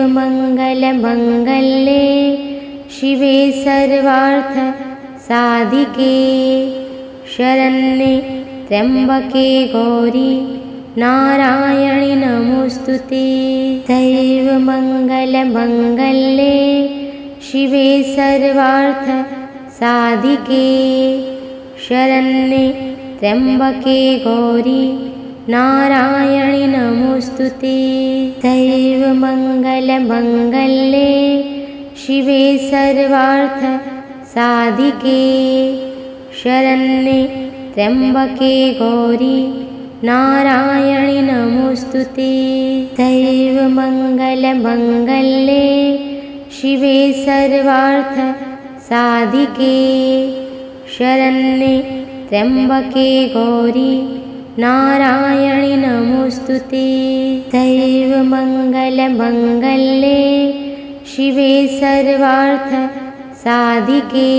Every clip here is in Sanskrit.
सर्वमङ्गलमङ्गल्ये शिवे सर्वार्थ साधिके। शरण्ये त्र्यम्बके गौरी नारायणि नमोऽस्तु ते। दैवमङ्गलमङ्गल्ये शिवे सर्वार्थ साधिके। शरण्ये त्र्यम्बके गौरी नारायणि नमोऽस्तु ते। दैवमङ्गलमङ्गल्ये शिवे सर्वार्थ साधिके। शरण्ये त्र्यम्बके गौरी नारायणि नमोऽस्तु ते। दैवमङ्गलमङ्गल्ये शिवे सर्वार्थ साधिके। शरण्ये त्र्यम्बके गौरी नारायणि नमोऽस्तु ते। दैवमङ्गलमङ्गल्ये शिवे सर्वार्थ साधिके।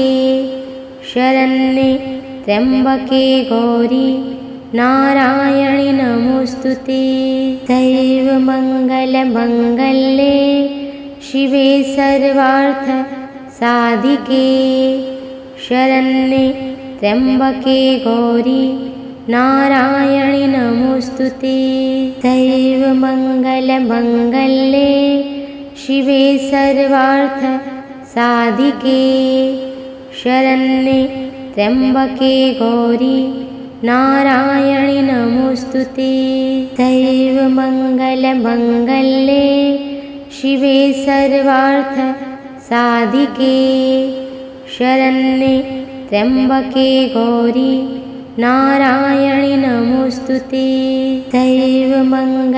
शरण्ये त्र्यम्बके गौरी नारायणि नमोऽस्तु ते। दैवमङ्गलमङ्गल्ये शिवे सर्वार्थ साधिके। शरण्ये त्र्यम्बके गौरी नारायणि नमोऽस्तु ते। दैवमङ्गलमङ्गल्ये शिवे सर्वार्थ साधिके शरण्ये त्र्यम्बके गौरी नारायणि नमोऽस्तु ते। दैवमङ्गलमङ्गल्ये शिवे सर्वार्थ साधिके शरण्ये त्र्यम्बके गौरी नारायणि नमोऽस्तु ते। दैवमङ्गलमङ्गल्ये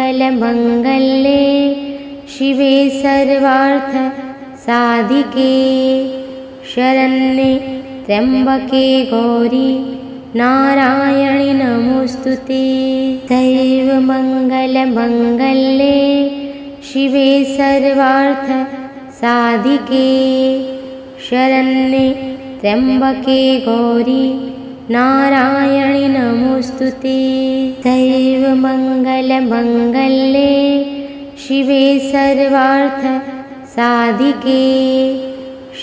शिवे सर्वार्थ साधिके शरण्ये त्र्यम्बके गौरी नारायणि नमोऽस्तु ते। दैवमङ्गलमङ्गल्ये शिवे सर्वार्थ साधिके शरण्ये त्र्यम्बके गौरी नारायणि नमोऽस्तु ते। दैवमङ्गलमङ्गल्ये शिवे सर्वार्थ साधिके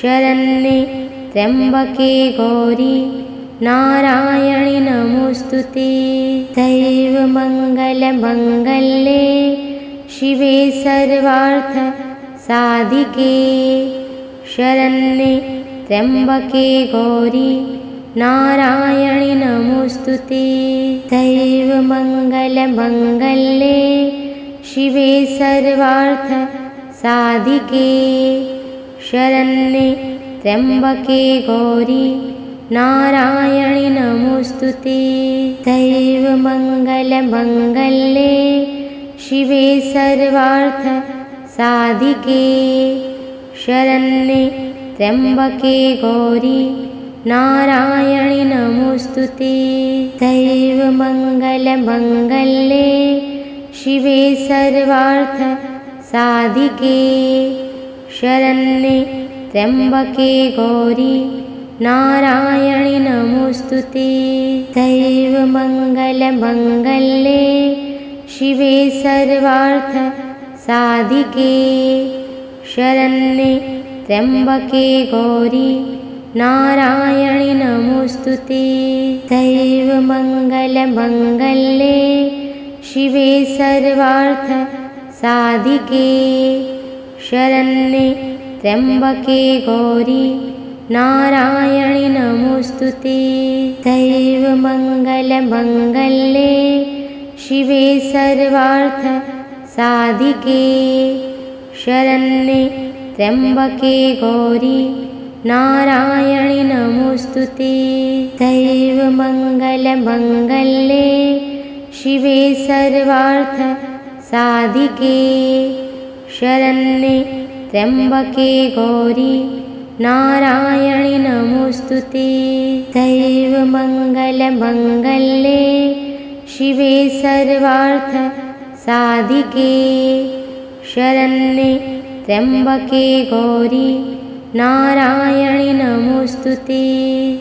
शरण्ये त्र्यम्बके गौरी नारायणि नमोऽस्तु ते। दैवमङ्गलमङ्गल्ये शिवे सर्वार्थ साधिके शरण्ये त्र्यम्बके गौरी नारायणि नमोऽस्तु ते। दैवमङ्गलमङ्गल्ये शिवे सर्वार्थ साधिके शरण्ये त्र्यम्बके गौरी नारायणि नमोऽस्तु ते। दैवमङ्गलमङ्गल्ये शिवे सर्वार्थ साधिके शरण्ये त्र्यम्बके गौरी नारायणि नमोऽस्तु ते। दैवमङ्गलमङ्गल्ये शिवे सर्वार्थ साधिके शरण्ये त्र्यम्बके गौरी नारायणि नमोऽस्तु ते। दैवमङ्गलमङ्गल्ये शिवे सर्वार्थ साधिके शरण्ये त्र्यम्बके गौरी नारायणि नमोऽस्तु ते। दैवमङ्गलमङ्गल्ये शिवे सर्वार्थ साधिके शरण्ये त्र्यम्बके गौरी नारायणि नमोऽस्तु ते। दैवमङ्गलमङ्गल्ये शिवे सर्वार्थ साधिके शरण्ये त्र्यम्बके गौरी नारायणि नमोऽस्तु ते। दैवमङ्गलमङ्गल्ये शिवे सर्वार्थ साधिके। शरण्ये त्र्यम्बके गौरी नारायणि नमोऽस्तु ते। दैवमङ्गलमङ्गल्ये शिवे सर्वार्थ साधिके। शरण्ये त्र्यम्बके गौरी नारायणि नमोऽस्तु ते।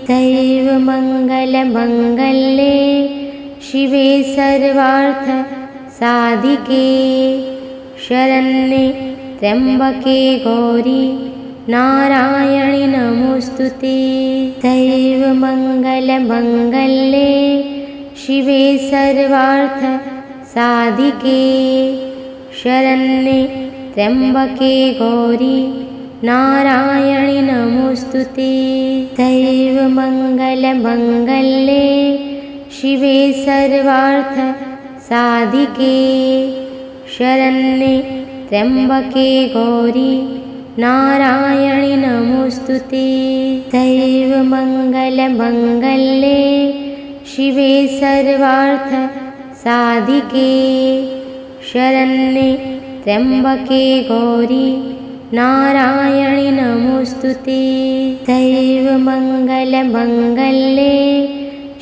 दैवमङ्गलमङ्गल्ये शिवे सर्वार्थ साधिके शरण्ये त्र्यम्बके गौरी नारायणि नमोऽस्तु ते। दैवमङ्गलमङ्गल्ये शिवे सर्वार्थ साधिके शरण्ये त्र्यम्बके गौरी नारायणि नमोऽस्तु ते। दैवमङ्गलमङ्गल्ये शिवे सर्वार्थ साधिके। शरण्ये त्र्यम्बके गौरी नारायणि नमोऽस्तु ते। दैवमङ्गलमङ्गल्ये शिवे सर्वार्थ साधिके। शरण्ये त्र्यम्बके गौरी नारायणि नमोऽस्तु ते। दैवमङ्गलमङ्गल्ये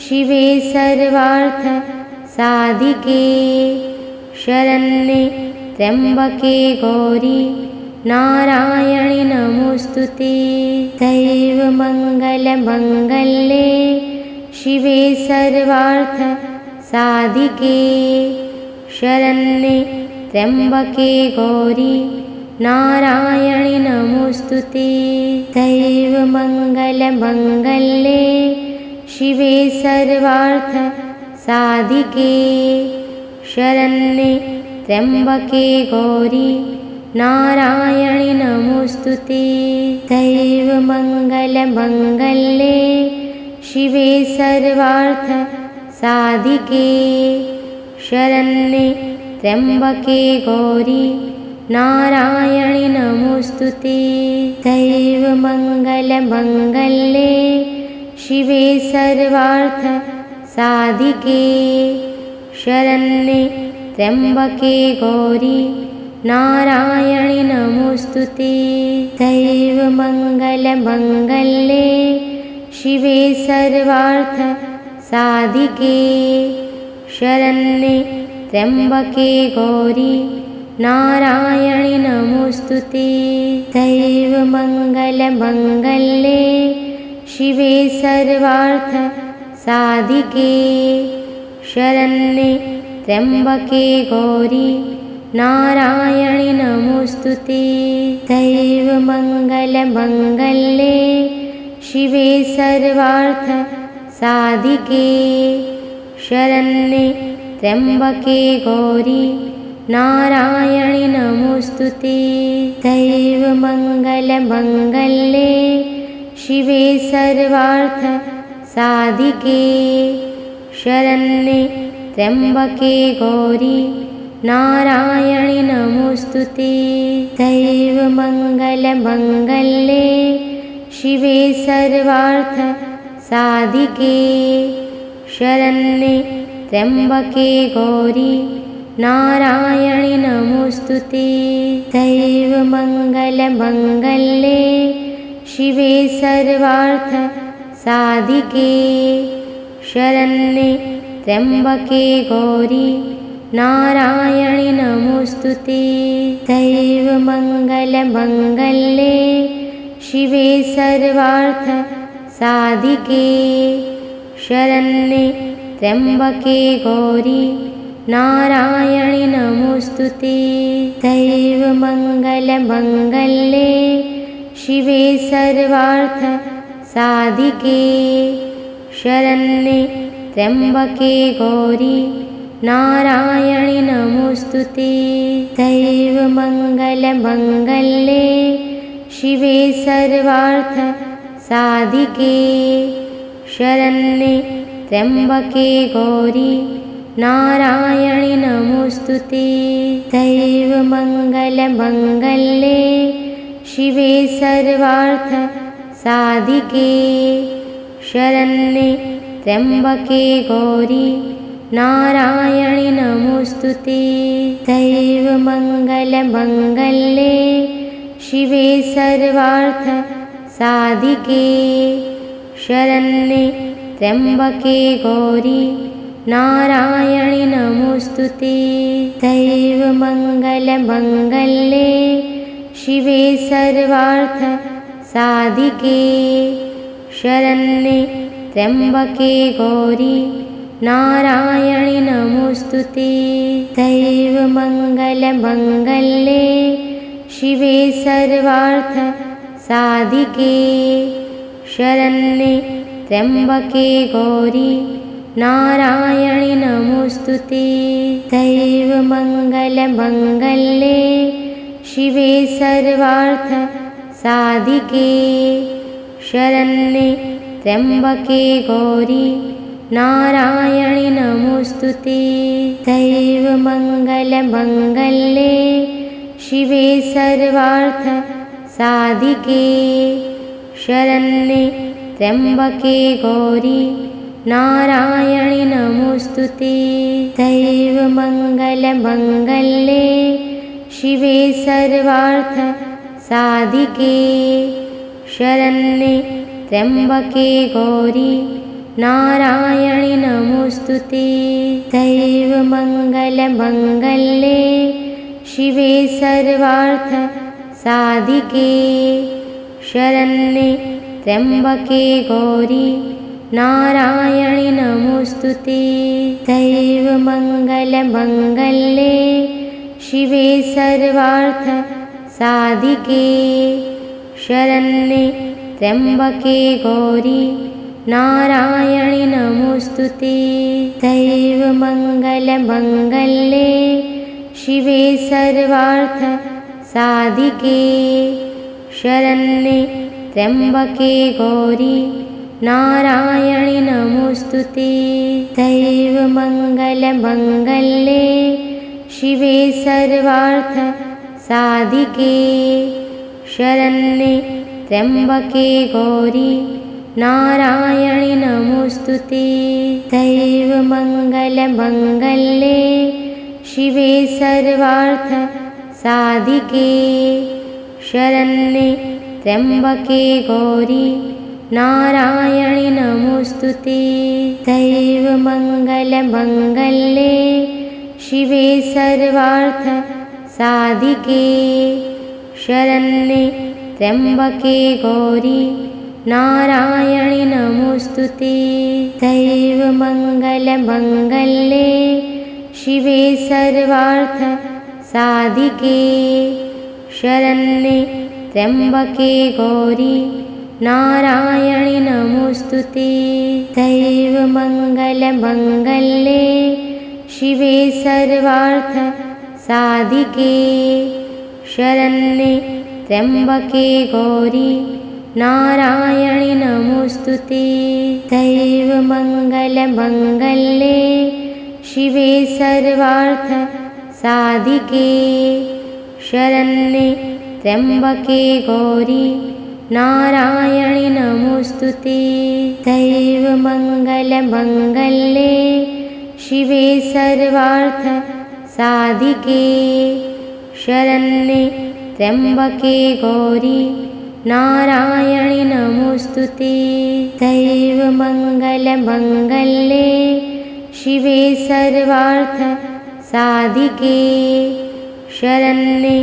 शिवे सर्वार्थ साधिके। शरण्ये त्र्यम्बके गौरी नारायणि नमोऽस्तु ते। दैवमङ्गलमङ्गल्ये शिवे सर्वार्थ साधिके। शरण्ये त्र्यम्बके गौरी नारायणि नमोऽस्तु ते। दैवमङ्गलमङ्गल्ये शिवे सर्वार्थ साधिके। शरण्ये त्र्यम्बके गौरी नारायणि नमोऽस्तु ते। दैवमङ्गलमङ्गल्ये शिवे सर्वार्थ साधिके। शरण्ये त्र्यम्बके गौरी नारायणि नमोऽस्तु ते। दैवमङ्गलमङ्गल्ये शिवे सर्वार्थ साधिके। शरण्ये त्र्यम्बके गौरी नारायणि नमोऽस्तु ते। दैवमङ्गलमङ्गल्ये शिवे सर्वार्थ साधिके। शरण्ये त्र्यम्बके गौरी नारायणि नमोऽस्तु ते। दैवमङ्गलमङ्गल्ये शिवे सर्वार्थ साधिके। शरण्ये त्र्यम्बके गौरी नारायणि नमोऽस्तु ते। दैवमङ्गलमङ्गल्ये शिवे सर्वार्थ साधिके। शरण्ये त्र्यम्बके गौरी नारायणि नमोऽस्तु ते दैवमङ्गलमङ्गल्ये शिवे सर्वार्थ साधिके। शरण्ये त्र्यम्बके गौरी नारायणि नमोऽस्तु ते दैवमङ्गलमङ्गल्ये शिवे सर्वार्थ साधिके। शरण्ये त्र्यम्बके गौरी नारायणि नमोऽस्तु ते दैवमङ्गलमङ्गल्ये शिवे सर्वार्थ साधिके। शरण्ये त्र्यम्बके गौरी नारायणि नमोऽस्तु ते दैवमङ्गलमङ्गल्ये शिवे सर्वार्थ साधिके। शरण्ये त्र्यम्बके गौरी नारायणि नमोऽस्तु ते दैवमङ्गलमङ्गल्ये शिवे सर्वार्थ साधिके। शरण्ये त्र्यम्बके गौरी नारायणि नमोऽस्तु ते दैवमङ्गलमङ्गल्ये शिवे सर्वार्थ साधिके। शरण्ये त्र्यम्बके गौरी नारायणि नमोऽस्तु ते दैवमङ्गलमङ्गल्ये शिवे सर्वार्थ साधिके शरण्ये त्र्यम्बके गौरी नारायणि नमोऽस्तु ते दैवमङ्गलमङ्गल्ये शिवे सर्वार्थ साधिके शरण्ये त्र्यम्बके गौरी नारायणि नमोऽस्तु ते। दैवमङ्गलमङ्गल्ये शिवे सर्वार्थ साधिके। शरण्ये त्र्यम्बके गौरी नारायणि नमोऽस्तु ते। दैवमङ्गलमङ्गल्ये शिवे सर्वार्थ साधिके। शरण्ये त्र्यम्बके गौरी नारायणि नमोऽस्तु ते दैव मङ्गलमङ्गल्ये शिवे सर्वार्थ साधिके शरण्ये त्र्यम्बके गौरी नारायणि नमोऽस्तु ते दैव मङ्गलमङ्गल्ये शिवे सर्वार्थ साधिके शरण्ये त्र्यम्बके गौरी नारायणि नमोऽस्तु ते। दैव मङ्गलमङ्गल्ये शिवे सर्वार्थ साधिके। शरण्ये त्र्यम्बके गौरी नारायणि नमोऽस्तु ते। दैव मङ्गलमङ्गल्ये शिवे सर्वार्थ साधिके। शरण्ये त्र्यम्बके गौरी नारायणि नमोऽस्तु ते। दैव मङ्गलमङ्गल्ये शिवे सर्वार्थ साधिके शरण्ये त्र्यम्बके गौरी नारायणि नमोऽस्तु ते। दैव मङ्गलमङ्गल्ये शिवे सर्वार्थ साधिके शरण्ये त्र्यम्बके गौरी नारायणि नमोऽस्तु ते। दैव मङ्गलमङ्गल्ये शिवे सर्वार्थ साधिके शरण्ये त्र्यम्बके गौरी नारायणि नमोऽस्तु ते। दैव शिवे सर्वार्थ साधिके शरण्ये त्र्यम्बके गौरी नारायणि नमोऽस्तु ते। दैव शिवे सर्वार्थ साधिके। शरण्ये त्र्यम्बके गौरी नारायणि नमोऽस्तु ते। दैव मङ्गलमङ्गल्ये शिवे सर्वार्थ साधिके। शरण्ये त्र्यम्बके गौरी नारायणि नमोऽस्तु ते। दैव मङ्गलमङ्गल्ये शिवे सर्वार्थ साधिके। शरण्ये त्र्यम्बके गौरी नारायणि नमोऽस्तु ते। दैव शिवे सर्वार्थ साधिके। शरण्ये त्र्यम्बके गौरी नारायणि नमोऽस्तु ते। दैव मङ्गलमङ्गल्ये शिवे सर्वार्थ साधिके। शरण्ये त्र्यम्बके गौरी नारायणि नमोऽस्तु ते। दैव शिवे सर्वार्थ साधिके। शरण्ये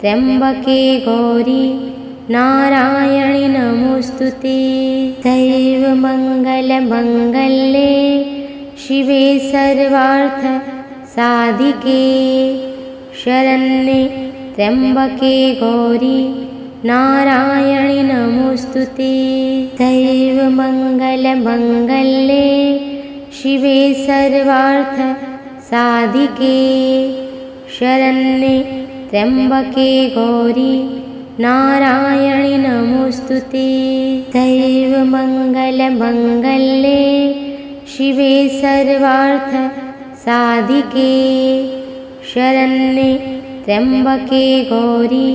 त्र्यम्बके गौरी नारायणि नमोऽस्तु ते। दैव मङ्गलमङ्गल्ये शिवे सर्वार्थ साधिके। शरण्ये त्र्यम्बके गौरी नारायणि नमोऽस्तु ते। मङ्गलमङ्गल्ये शिवे सर्वार्थ साधिके। शरण्ये त्र्यम्बके गौरी नारायणि नमोऽस्तु ते। दैव मङ्गलमङ्गल्ये शिवे सर्वार्थ साधिके। शरण्ये त्र्यम्बके गौरी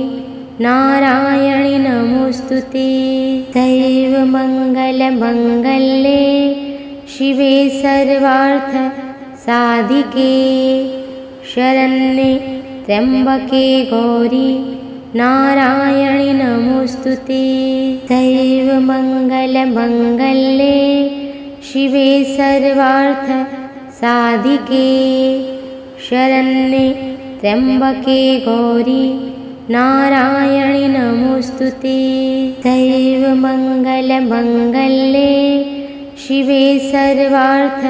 नारायणि नमोऽस्तु ते। दैव शिवे सर्वार्थ साधिके। शरण्ये त्र्यम्बके गौरी नारायणि नमोऽस्तु ते दैव मङ्गलमङ्गल्ये शिवे सर्वार्थ साधिके। शरण्ये त्र्यम्बके गौरी नारायणि नमोऽस्तु ते दैव शिवे सर्वार्थ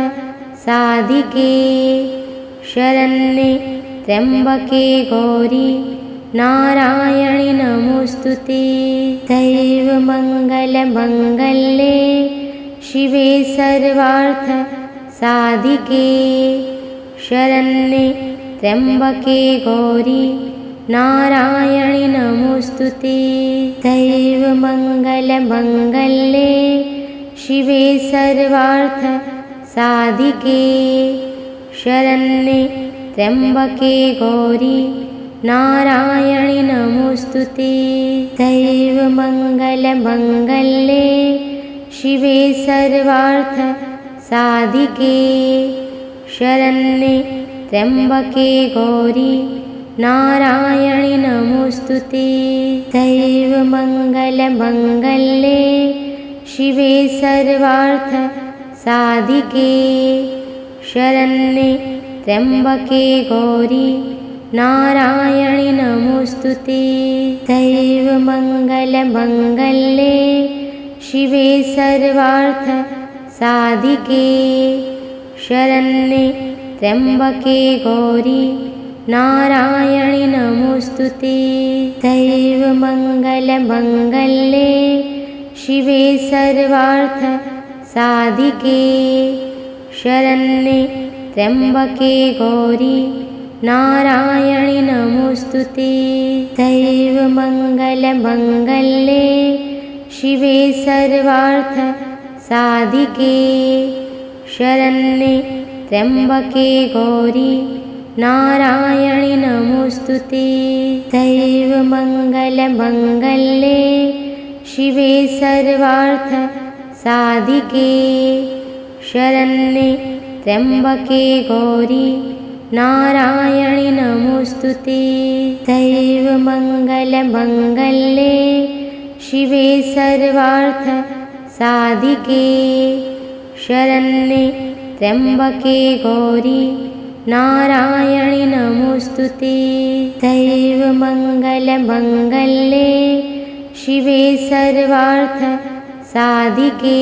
साधिके। शरण्ये त्र्यम्बके गौरी नारायणि नमोऽस्तु ते। दैवमङ्गलमङ्गले शिवे सर्वार्थ साधिके। शरण्ये त्र्यम्बके गौरी नारायणि नमोऽस्तु ते। दैवमङ्गलमङ्गले शिवे सर्वार्थ साधिके। शरण्ये त्र्यम्बके गौरी नारायणि नमोऽस्तु ते दैवमङ्गलमङ्गले शिवे सर्वार्थ साधिके। शरण्ये त्र्यम्बके गौरी नारायणि नमोऽस्तु ते दैवमङ्गलमङ्गले शिवे सर्वार्थ साधिके। शरण्ये त्र्यम्बके गौरी नारायणि नमोऽस्तु ते दैवमङ्गलमङ्गले शिवे सर्वार्थ साधिके। शरण्ये त्र्यम्बके गौरी नारायणि नमोऽस्तु ते दैवमङ्गलमङ्गले शिवे सर्वार्थ साधिके। शरण्ये त्र्यम्बके गौरी नारायणि नमोऽस्तु ते दैवमङ्गलमङ्गले शिवे सर्वार्थ साधिके शरण्ये त्र्यम्बके गौरी नारायणि नमोऽस्तु ते दैवमङ्गलमङ्गले शिवे सर्वार्थ साधिके शरण्ये त्र्यम्बके गौरी नारायणि नमोऽस्तु ते दैवमङ्गलमङ्गले शिवे सर्वार्थ साधिके शरण्ये त्र्यम्बके गौरी नारायणि नमोऽस्तु ते दैवमङ्गलमङ्गले शिवे सर्वार्थ साधिके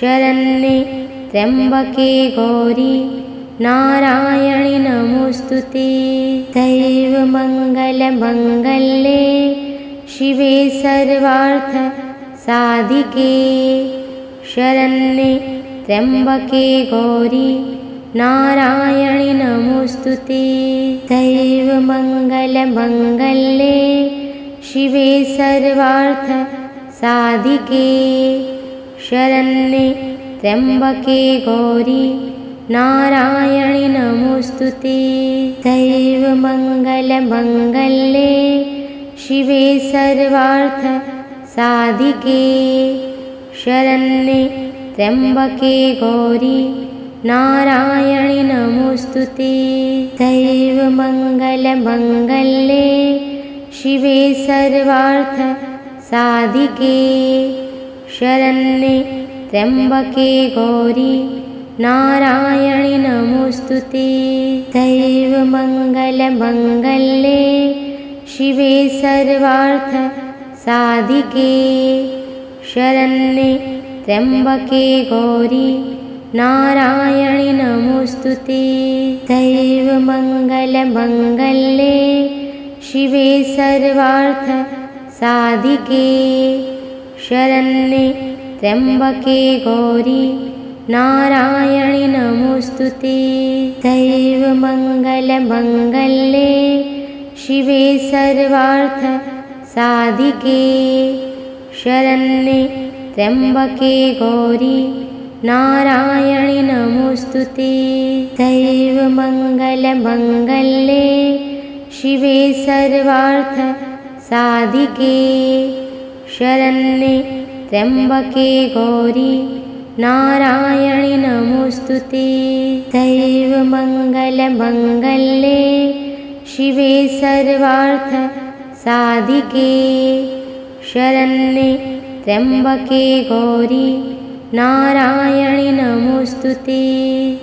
शरण्ये त्र्यम्बके गौरी नारायणि नमोऽस्तु ते। दैवमङ्गलमङ्गले शिवे सर्वार्थ साधिके। शरण्ये त्र्यम्बके गौरी नारायणि नमोऽस्तु ते। दैवमङ्गलमङ्गले शिवे सर्वार्थ साधिके। शरण्ये त्र्यम्बके गौरी नारायणि नमोऽस्तु ते। दैवमङ्गलमङ्गले शिवे सर्वार्थ साधिके। शरण्ये त्र्यम्बके गौरी नारायणि नमोऽस्तु ते। दैवमङ्गलमङ्गले शिवे सर्वार्थ साधिके। शरण्ये त्र्यम्बके गौरी नारायणि नमोऽस्तु ते। दैवमङ्गलमङ्गले शिवे सर्वार्थ साधिके। शरण्ये त्र्यम्बके गौरी नारायणि नमोऽस्तु ते। दैवमङ्गलमङ्गले शिवे सर्वार्थ साधिके। शरण्ये त्र्यम्बके गौरी नारायणि नमोऽस्तु ते। दैवमङ्गलमङ्गले शिवे सर्वार्थ साधिके। शरण्ये त्र्यम्बके गौरी नारायणि नमोऽस्तु ते। दैवमङ्गलमङ्गले शिवे सर्वार्थ साधिके। शरण्ये त्र्यम्बके गौरी नारायणि नमोऽस्तु ते। दैवमङ्गलमङ्गले शिवे सर्वार्थ साधिके। शरण्ये त्र्यम्बके गौरी नारायणि नमोऽस्तु ते।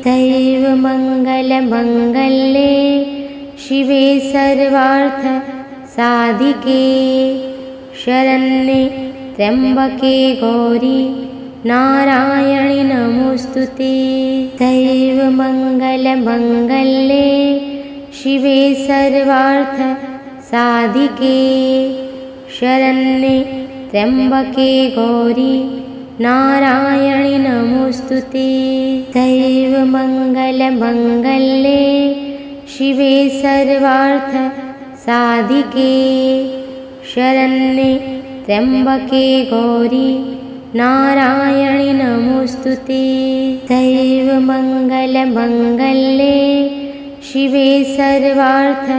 दैवमङ्गलमङ्गले शिवे सर्वार्थ साधिके। शरण्ये त्र्यम्बके गौरी नारायणि नमोऽस्तु ते। दैवमङ्गलमङ्गले शिवे सर्वार्थ साधिके। शरण्ये त्र्यम्बके गौरी नारायणि नमोऽस्तु ते। दैवमङ्गलमङ्गले शिवे सर्वार्थ साधिके। शरण्ये त्र्यम्बके गौरी नारायणि नमोऽस्तु ते। दैवमङ्गलमङ्गले शिवे सर्वार्थ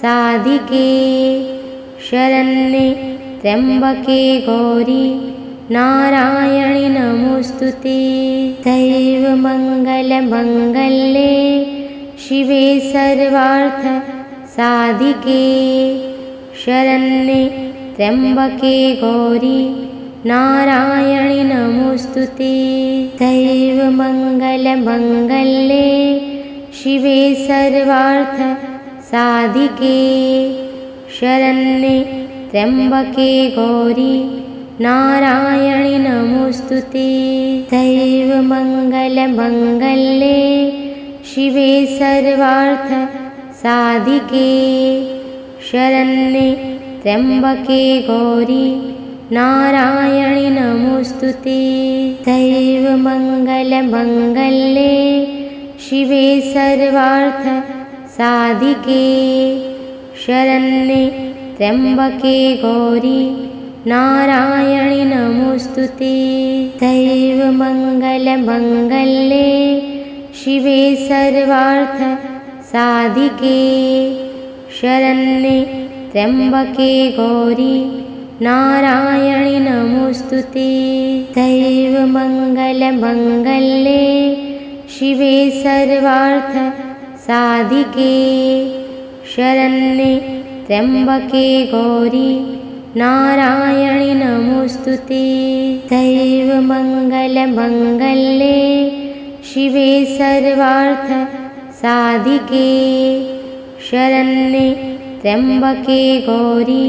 साधिके शरण्ये त्र्यम्बके गौरी नारायणि नमोऽस्तु ते। दैवमङ्गलमङ्गले शिवे सर्वार्थ साधिके शरण्ये त्र्यम्बके गौरी नारायणि नमोऽस्तु ते। दैवमङ्गलमङ्गले शिवे सर्वार्थ साधिके। शरण्ये त्र्यम्बके गौरी नारायणि नमोऽस्तु ते। दैवमङ्गलमङ्गले शिवे सर्वार्थ साधिके। शरण्ये त्र्यम्बके गौरी नारायणि नमोऽस्तु ते। दैवमङ्गलमङ्गले शिवे सर्वार्थ साधिके। शरण्ये त्र्यम्बके गौरी नारायणि नमोऽस्तु ते। दैवमङ्गलमङ्गले शिवे सर्वार्थ साधिके। शरण्ये त्र्यम्बके गौरी नारायणि नमोऽस्तु ते दैवमङ्गलमङ्गले शिवे सर्वार्थ साधिके। शरण्ये त्र्यम्बके गौरी नारायणि नमोऽस्तु ते दैवमङ्गलमङ्गले शिवे सर्वार्थ साधिके। शरण्ये त्र्यम्बके गौरी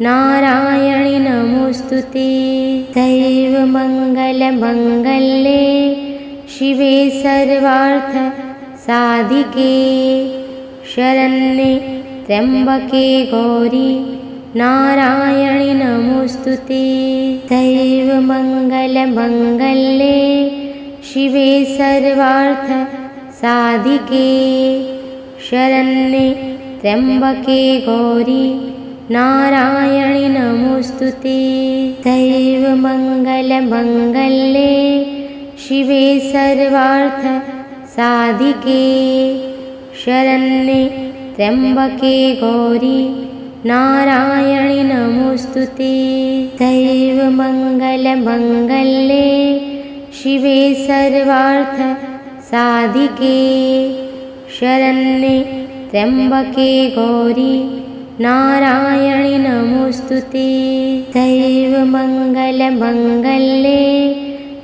नारायणि नमोऽस्तु ते। दैवमङ्गलमङ्गले शिवे सर्वार्थ साधिके। शरण्ये त्र्यम्बके गौरी नारायणि नमोऽस्तु ते। दैवमङ्गलमङ्गले शिवे सर्वार्थ साधिके। शरण्ये त्र्यम्बके गौरी नारायणि नमोऽस्तु ते। दैवमङ्गलमङ्गले शिवे सर्वार्थ साधिके। शरण्ये त्र्यम्बके गौरी नारायणि नमोऽस्तु ते। दैवमङ्गलमङ्गले शिवे सर्वार्थ साधिके। शरण्ये त्र्यम्बके गौरी नारायणि नमोऽस्तु ते दैवमङ्गलमङ्गले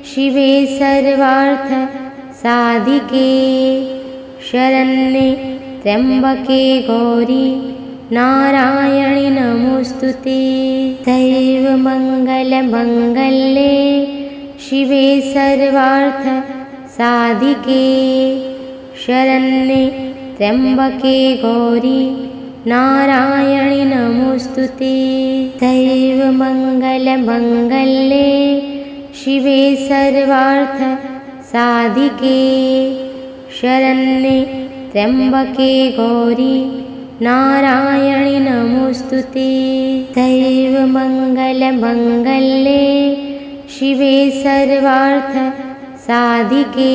शिवे सर्वार्थ साधिके। शरण्ये त्र्यम्बके गौरी नारायणि नमोऽस्तु ते दैवमङ्गलमङ्गले शिवे सर्वार्थ साधिके। शरण्ये त्र्यम्बके गौरी नारायणि नमोऽस्तु ते दैवमङ्गलमङ्गले शिवे सर्वार्थ साधिके। शरण्ये त्र्यम्बके गौरी नारायणि नमोऽस्तु ते दैवमङ्गलमङ्गले शिवे सर्वार्थ साधिके।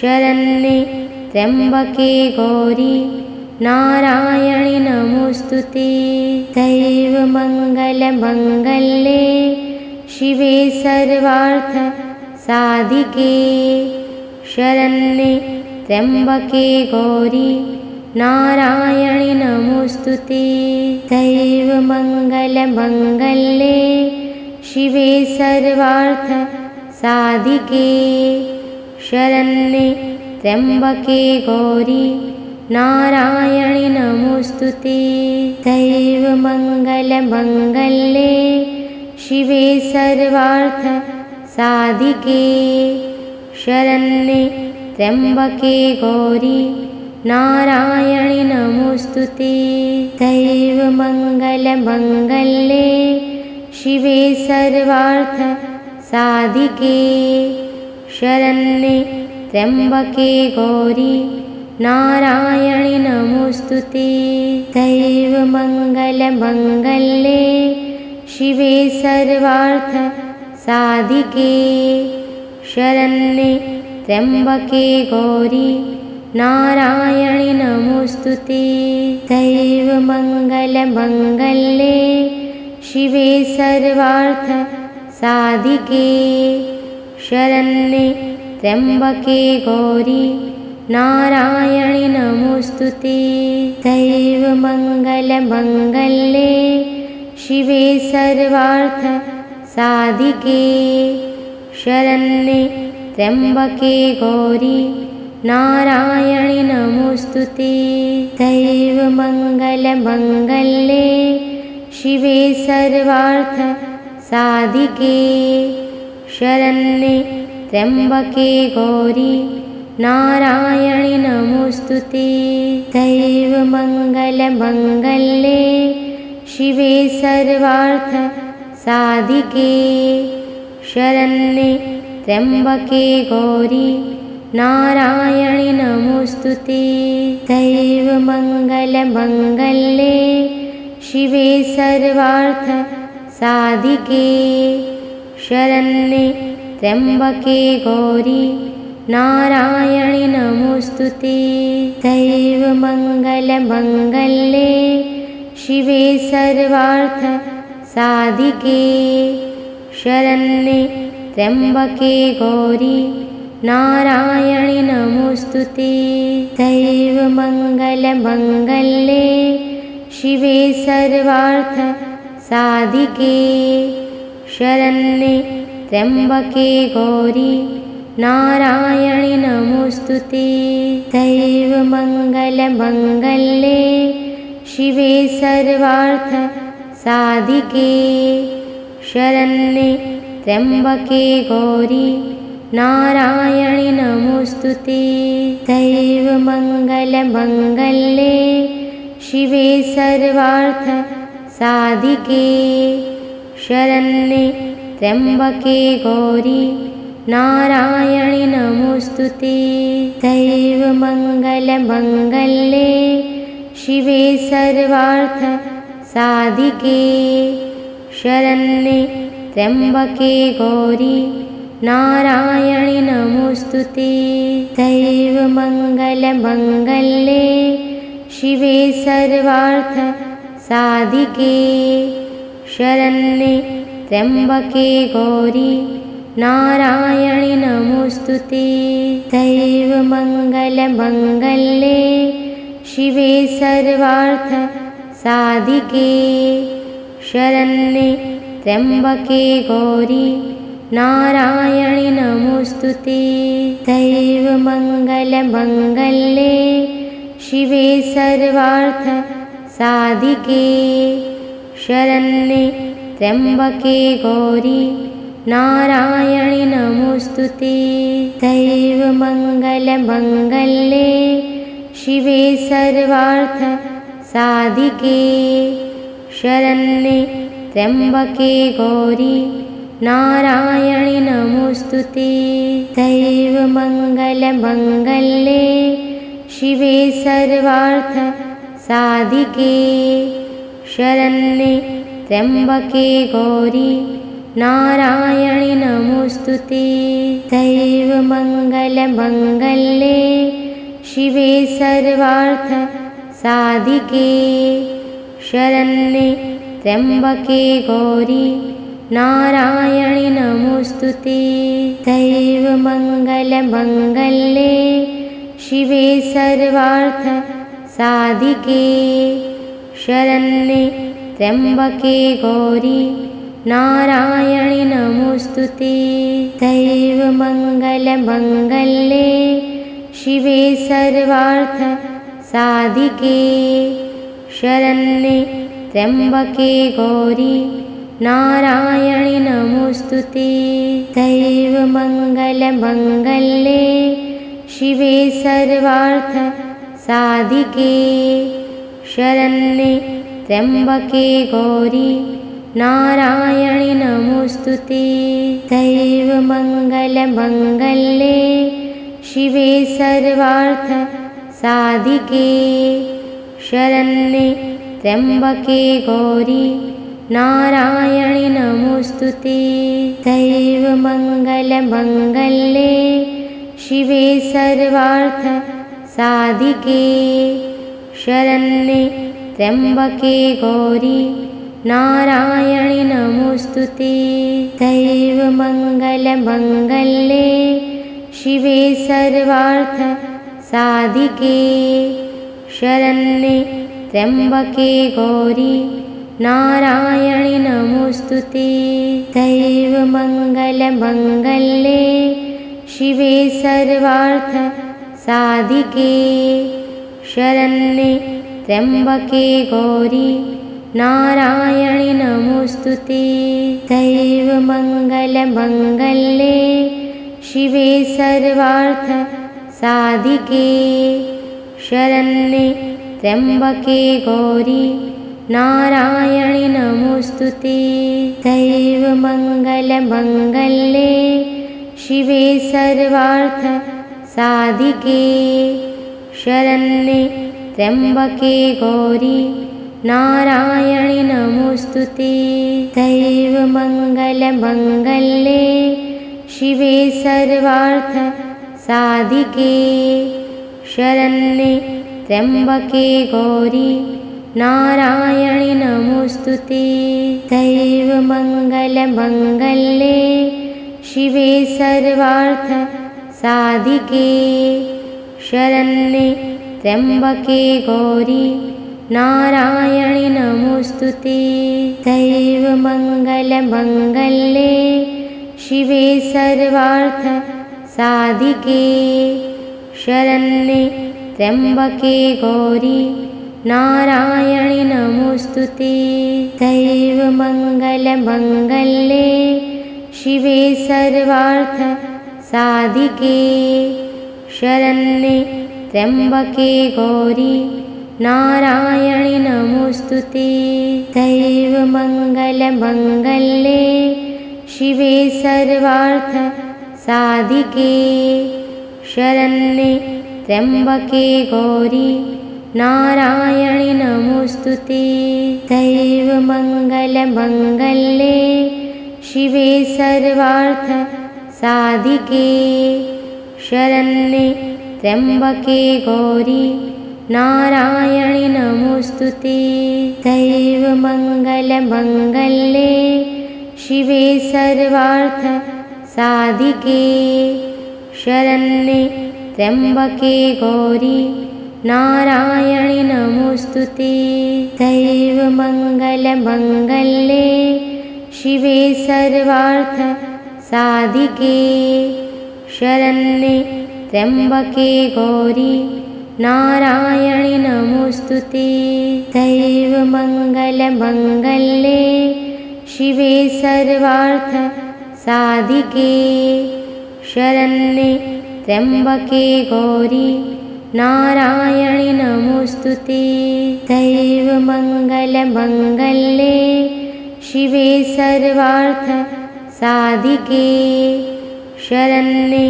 शरण्ये त्र्यम्बके गौरी नारायणि नमोऽस्तु ते दैवमङ्गलमङ्गले शिवे सर्वार्थ साधिके शरण्ये त्र्यम्बके गौरी नारायणि नमोऽस्तु ते दैवमङ्गलमङ्गले शिवे सर्वार्थ साधिके शरण्ये त्र्यम्बके गौरी नारायणि नमोऽस्तु ते। दैवमङ्गलमङ्गले शिवे सर्वार्थ साधिके। शरण्ये त्र्यम्बके गौरी नारायणि नमोऽस्तु ते। दैवमङ्गलमङ्गले शिवे सर्वार्थ साधिके। शरण्ये त्र्यम्बके गौरी नारायणि नमोऽस्तु ते। दैवमङ्गलमङ्गले शिवे सर्वार्थ साधिके। शरण्ये त्र्यम्बके गौरी नारायणि नमोऽस्तु ते। दैवमङ्गलमङ्गले शिवे सर्वार्थ साधिके। शरण्ये त्र्यम्बके गौरी नारायणि नमोऽस्तु ते। दैवमङ्गलमङ्गले शिवे सर्वार्थ साधिके। शरण्ये त्र्यम्बके गौरी नारायणि नमोऽस्तु ते। दैवमङ्गलमङ्गले शिवे सर्वार्थ साधिके। शरण्ये त्र्यम्बके गौरी नारायणि नमोऽस्तु ते। दैवमङ्गलमङ्गले शिवे सर्वार्थ साधिके। शरण्ये त्र्यम्बके गौरी नारायणि नमोऽस्तु ते। दैवमङ्गलमङ्गले शिवे सर्वार्थ साधिके। शरण्ये त्र्यम्बके गौरी नारायणि नमोऽस्तु ते। दैवमङ्गलमङ्गले शिवे सर्वार्थ साधिके। शरण्ये त्र्यम्बके गौरी नारायणि नमोऽस्तु ते। दैवमङ्गलमङ्गले शिवे सर्वार्थ साधिके। शरण्ये त्र्यम्बके गौरी नारायणि नमोऽस्तु ते। दैवमङ्गलमङ्गले शिवे सर्वार्थ साधिके। शरण्ये त्र्यम्बके गौरी नारायणि नमोऽस्तु ते। दैवमङ्गलमङ्गले शिवे सर्वार्थ साधिके। शरण्ये त्र्यम्बके गौरी नारायणि नमोऽस्तु ते। दैवमङ्गलमङ्गले शिवे सर्वार्थ साधिके। शरण्ये त्र्यम्बके गौरी नारायणि नमोऽस्तु ते। दैवमङ्गलमङ्गले शिवे सर्वार्थ साधिके। शरण्ये त्र्यम्बके गौरी नारायणि नमोऽस्तु ते। दैवमङ्गलमङ्गले शिवे सर्वार्थ साधिके शरण्ये त्र्यम्बके गौरी नारायणि नमोऽस्तु ते। दैवमङ्गलमङ्गले शिवे सर्वार्थ साधिके शरण्ये त्र्यम्बके गौरी नारायणि नमोऽस्तु ते। दैवमङ्गलमङ्गले शिवे सर्वार्थ साधिके शरण्ये त्र्यम्बके गौरी नारायणि नमोऽस्तु ते। दैवमङ्गलमङ्गले शिवे सर्वार्थ साधिके शरण्ये त्र्यम्बके गौरी नारायणि नमोऽस्तु ते। दैवमङ्गलमङ्गले शिवे सर्वार्थ साधिके शरण्ये त्र्यम्बके गौरी नारायणि नमोऽस्तु ते। दैवमङ्गलमङ्गले शिवे सर्वार्थ साधिके शरण्ये त्र्यम्बके गौरी नारायणि नमोऽस्तु ते। दैवमङ्गलमङ्गले शिवे सर्वार्थ साधिके शरण्ये त्र्यम्बके गौरी नारायणि नमोऽस्तु ते। दैवमङ्गलमङ्गले शिवे सर्वार्थ साधिके शरण्ये त्र्यम्बके गौरी नारायणि नमोऽस्तु ते। दैवमङ्गलमङ्गल्ये शिवे सर्वार्थ साधिके शरण्ये त्र्यम्बके गौरी नारायणि नमोऽस्तु ते। दैवमङ्गलमङ्गल्ये शिवे सर्वार्थ साधिके शरण्ये त्र्यम्बके गौरी नारायणि नमोऽस्तु ते। दैवमङ्गलमङ्गल्ये शिवे सर्वार्थ साधिके। शरण्ये त्र्यम्बके गौरी नारायणि नमोऽस्तु ते। दैवमङ्गलमङ्गल्ये शिवे सर्वार्थ साधिके। शरण्ये त्र्यम्बके गौरी नारायणि नमोऽस्तु ते। दैवमङ्गलमङ्गल्ये शिवे सर्वार्थ साधिके। शरण्ये त्र्यम्बके गौरी नारायणि नमोऽस्तु ते। दैवमङ्गलमङ्गल्ये शिवे सर्वार्थ साधिके। शरण्ये त्र्यम्बके गौरी नारायणि नमोऽस्तु ते। दैवमङ्गलमङ्गल्ये शिवे सर्वार्थ साधिके। शरण्ये त्र्यम्बके गौरी नारायणि नमोऽस्तु ते। दैवमङ्गलमङ्गल्ये शिवे सर्वार्थ साधिके। शरण्ये त्र्यम्बके गौरी नारायणि नमोऽस्तु ते दैवमङ्गलमङ्गल्ये शिवे सर्वार्थ साधिके शरण्ये त्र्यम्बके गौरी नारायणि नमोऽस्तु ते दैवमङ्गलमङ्गल्ये शिवे सर्वार्थ साधिके शरण्ये त्र्यम्बके गौरी नारायणि नमोऽस्तु ते। दैवमङ्गलमङ्गल्ये शिवे सर्वार्थ साधिके। शरण्ये त्र्यम्बके गौरी नारायणि नमोऽस्तु ते। दैवमङ्गलमङ्गल्ये शिवे सर्वार्थ साधिके। शरण्ये त्र्यम्बके गौरी नारायणि नमोऽस्तु ते। दैवमङ्गलमङ्गल्ये शिवे सर्वार्थ साधिके। शरण्ये त्र्यम्बके गौरी नारायणि नमोऽस्तु ते। दैवमङ्गलमङ्गल्ये शिवे सर्वार्थ साधिके। शरण्ये त्र्यम्बके गौरी नारायणि नमोऽस्तु ते। दैवमङ्गलमङ्गल्ये शिवे सर्वार्थ साधिके। शरण्ये त्र्यम्बके गौरी नारायणि नमोऽस्तु ते। दैवमङ्गलमङ्गल्ये शिवे सर्वार्थ साधिके। शरण्ये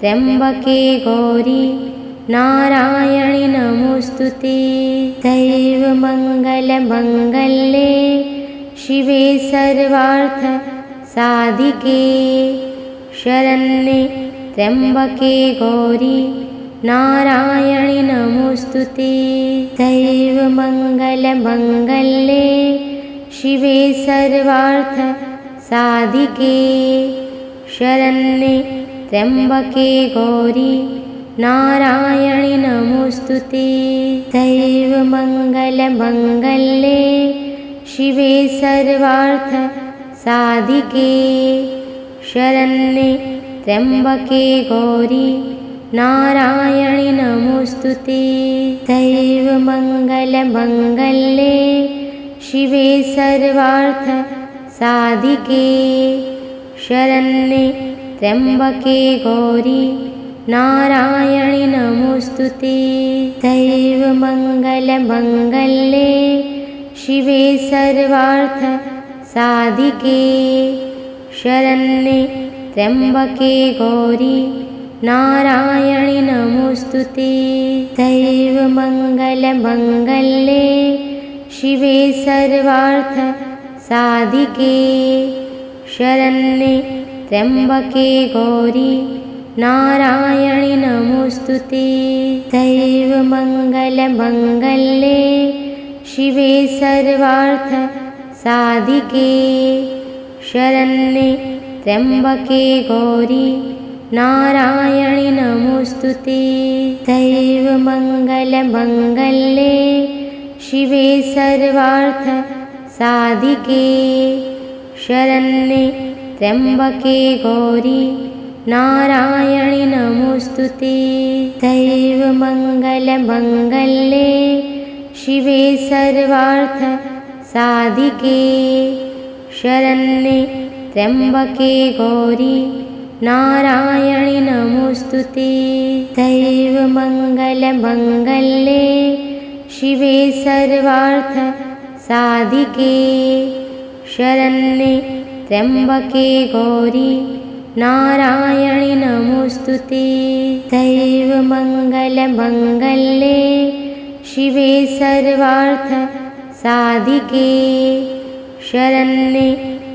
त्र्यम्बके गौरी नारायणि नमोऽस्तु ते। दैवमङ्गलमङ्गल्ये शिवे सर्वार्थ साधिके। शरण्ये त्र्यम्बके गौरी नारायणि नमोऽस्तु ते। दैवमङ्गलमङ्गल्ये शिवे सर्वार्थ साधिके। शरण्ये त्र्यम्बके गौरी नारायणि नमोऽस्तु ते। दैवमङ्गलमङ्गल्ये शिवे सर्वार्थ साधिके। शरण्ये त्र्यम्बके गौरी नारायणि नमोऽस्तु ते। दैवमङ्गलमङ्गल्ये शिवे सर्वार्थ साधिके। शरण्ये त्र्यम्बके गौरी नारायणि नमोऽस्तु ते। दैवमङ्गलमङ्गल्ये शिवे सर्वार्थ साधिके। शरण्ये त्र्यम्बके गौरी नारायणि नमोऽस्तु ते। दैवमङ्गलमङ्गल्ये शिवे सर्वार्थ साधिके। शरण्ये त्र्यम्बके गौरी नारायणि नमोऽस्तु ते। दैवमङ्गलमङ्गल्ये शिवे सर्वार्थ साधिके शरण्ये त्र्यम्बके गौरी नारायणि नमोऽस्तु ते। दैवमङ्गलमङ्गल्ये शिवे सर्वार्थ साधिके शरण्ये त्र्यम्बके गौरी नारायणि नमोऽस्तु ते। दैवमङ्गलमङ्गल्ये शिवे सर्वार्थ साधिके शरण्ये त्र्यम्बके गौरी नारायणि नमोऽस्तु ते। दैवमङ्गलमङ्गल्ये शिवे सर्वार्थ साधिके शरण्ये त्र्यम्बके गौरी नारायणि नमोऽस्तु ते। दैवमङ्गलमङ्गल्ये शिवे सर्वार्थ साधिके शरण्ये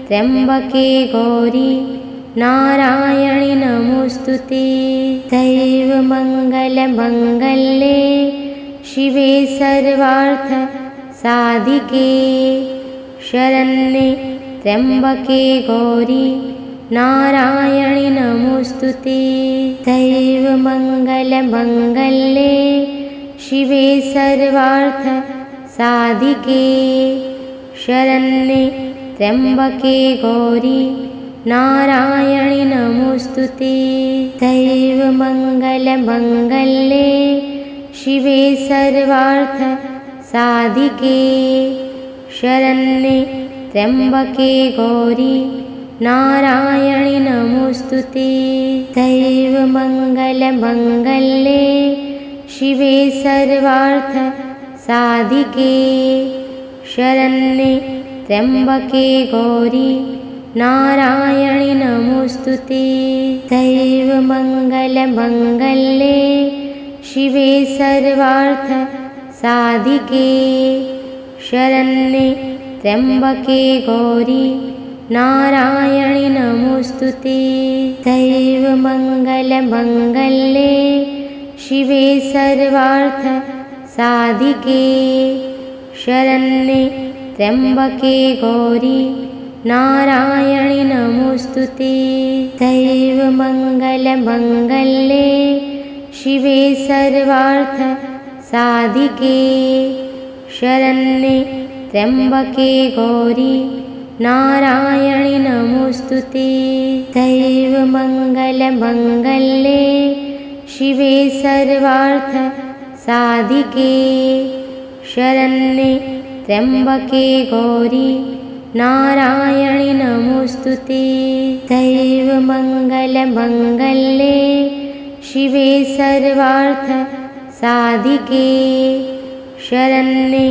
त्र्यम्बके गौरी नारायणि नमोऽस्तु ते। दैवमङ्गलमङ्गल्ये शिवे सर्वार्थ साधिके शरण्ये त्र्यम्बके गौरी नारायणि नमोऽस्तु ते। दैवमङ्गलमङ्गल्ये शिवे सर्वार्थ साधिके शरण्ये त्र्यम्बके गौरी नारायणि नमोऽस्तु ते। दैवमङ्गलमङ्गल्ये शिवे सर्वार्थ साधिके शरण्ये त्र्यम्बके गौरी नारायणि नमोऽस्तु ते। दैवमङ्गलमङ्गल्ये शिवे सर्वार्थ साधिके शरण्ये त्र्यम्बके गौरी नारायणि नमोऽस्तु ते। दैवमङ्गलमङ्गल्ये शिवे सर्वार्थ साधिके शरण्ये त्र्यम्बके गौरी नारायणि नमोऽस्तु ते। दैवमङ्गलमङ्गल्ये शिवे सर्वार्थ साधिके शरण्ये त्र्यम्बके गौरी नारायणि नमोऽस्तु ते। दैवमङ्गलमङ्गल्ये शिवे सर्वार्थ साधिके शरण्ये त्र्यम्बके गौरी नारायणि नमोऽस्तु ते। दैवमङ्गलमङ्गल्ये शिवे सर्वार्थ साधिके। शरण्ये त्र्यम्बके गौरी नारायणि नमोऽस्तु ते। दैवमङ्गलमङ्गल्ये शिवे सर्वार्थ साधिके। शरण्ये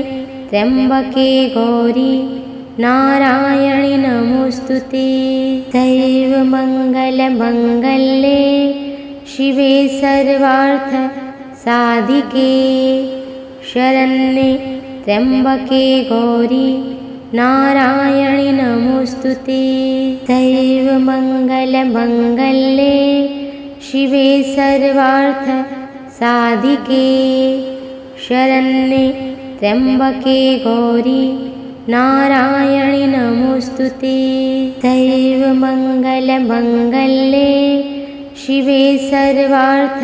त्र्यम्बके गौरी नारायणि नमोऽस्तु ते। दैवमङ्गलमङ्गल्ये शिवे सर्वार्थ साधिके। शरण्ये त्र्यम्बके गौरी नारायणि नमोऽस्तु ते। दैवमङ्गलमङ्गल्ये शिवे सर्वार्थ साधिके। शरण्ये त्र्यम्बके गौरी नारायणि नमोऽस्तु ते। दैवमङ्गलमङ्गल्ये शिवे सर्वार्थ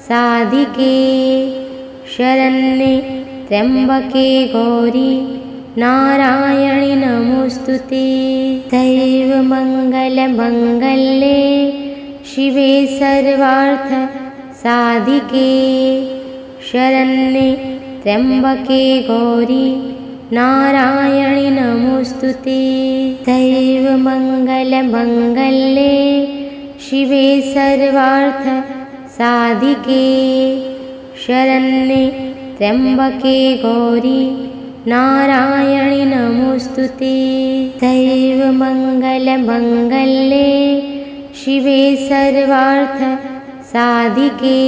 साधिके। शरण्ये त्र्यम्बके गौरी नारायणि नमोऽस्तु ते। दैवमङ्गलमङ्गल्ये शिवे सर्वार्थ साधिके। शरण्ये त्र्यम्बके गौरी नारायणि नमोऽस्तु ते। दैवमङ्गलमङ्गल्ये शिवे सर्वार्थ साधिके। शरण्ये त्र्यम्बके गौरी नारायणि नमोऽस्तु ते। दैवमङ्गलमङ्गल्ये शिवे सर्वार्थ साधिके।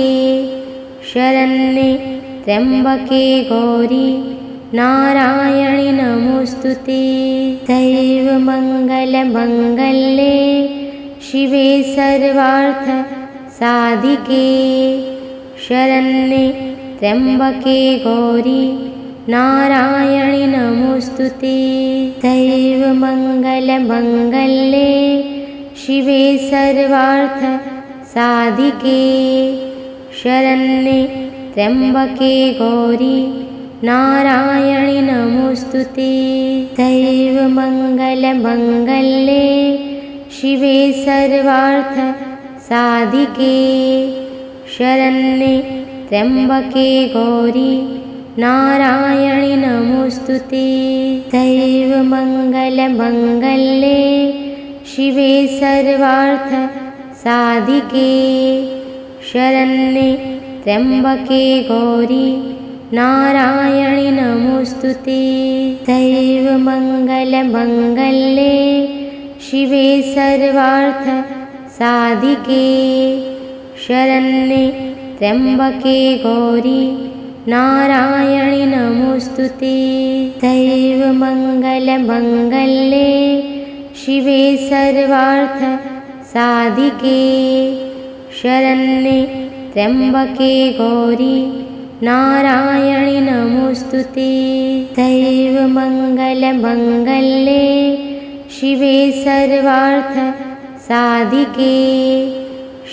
शरण्ये त्र्यम्बके गौरी नारायणि नमोऽस्तु ते। दैवमङ्गलमङ्गल्ये शिवे सर्वार्थ साधिके। शरण्ये त्र्यम्बके गौरी नारायणि नमोऽस्तु ते। दैवमङ्गलमङ्गल्ये शिवे सर्वार्थ साधिके। शरण्ये त्र्यम्बके गौरी नारायणि नमोऽस्तु ते। दैवमङ्गलमङ्गल्ये शिवे सर्वार्थ साधिके। शरण्ये त्र्यम्बके गौरी नारायणि नमोऽस्तु ते। दैवमङ्गलमङ्गल्ये शिवे सर्वार्थ साधिके। शरण्ये त्र्यम्बके गौरी नारायणि नमोऽस्तु ते। दैवमङ्गलमङ्गल्ये शिवे सर्वार्थ साधिके। शरण्ये त्र्यम्बके गौरी नारायणि नमोऽस्तु ते। दैवमङ्गलमङ्गल्ये शिवे सर्वार्थ साधिके। शरण्ये त्र्यम्बके गौरी नारायणि नमोऽस्तु ते। दैवमङ्गलमङ्गल्ये शिवे सर्वार्थ साधिके।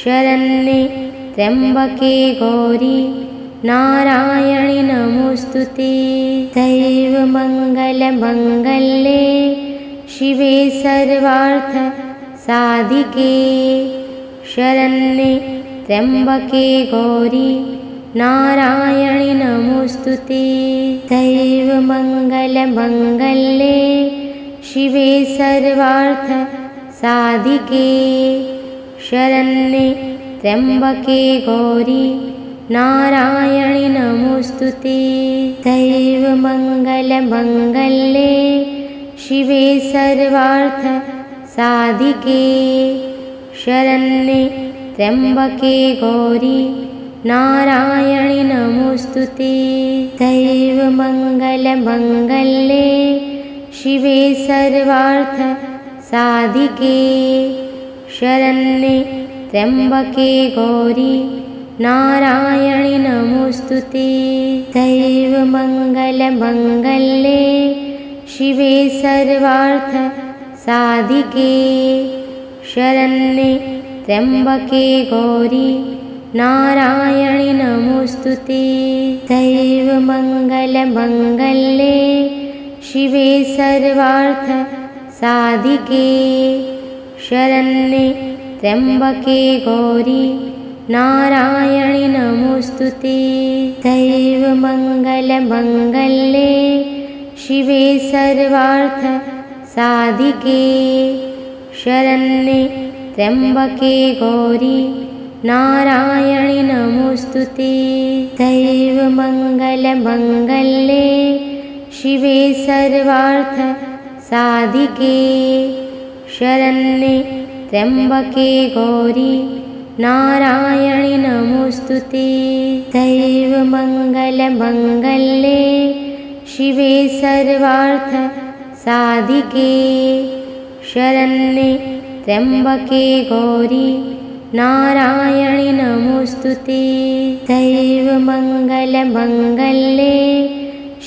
शरण्ये त्र्यम्बके गौरी नारायणि नमोऽस्तु ते। दैवमङ्गलमङ्गल्ये शिवे सर्वार्थ साधिके। शरण्ये त्र्यम्बके गौरी नारायणि नमोऽस्तु ते। दैवमङ्गलमङ्गल्ये शिवे सर्वार्थ साधिके। शरण्ये त्र्यम्बके गौरी नारायणि नमोऽस्तु ते। दैवमङ्गलमङ्गल्ये शिवे सर्वार्थ साधिके। शरण्ये त्र्यम्बके गौरी नारायणि नमोऽस्तु ते। दैवमङ्गलमङ्गल्ये शिवे सर्वार्थ साधिके। शरण्ये त्र्यम्बके गौरी नारायणि नमोऽस्तु ते। दैवमङ्गलमङ्गल्ये शिवे सर्वार्थ साधिके। शरण्ये त्र्यम्बके गौरी नारायणि नमोऽस्तु ते। दैवमङ्गलमङ्गल्ये शिवे सर्वार्थ साधिके शरण्ये त्र्यम्बके गौरी नारायणि नमोऽस्तु ते। दैवमङ्गलमङ्गल्ये शिवे सर्वार्थ साधिके शरण्ये त्र्यम्बके गौरी नारायणि नमोऽस्तु ते। दैवमङ्गलमङ्गल्ये शिवे सर्वार्थ साधिके। शरण्ये त्र्यम्बके गौरी नारायणि नमोऽस्तु ते। दैवमङ्गलमङ्गल्ये शिवे सर्वार्थ साधिके। शरण्ये त्र्यम्बके गौरी नारायणि नमोऽस्तु ते। दैवमङ्गलमङ्गल्ये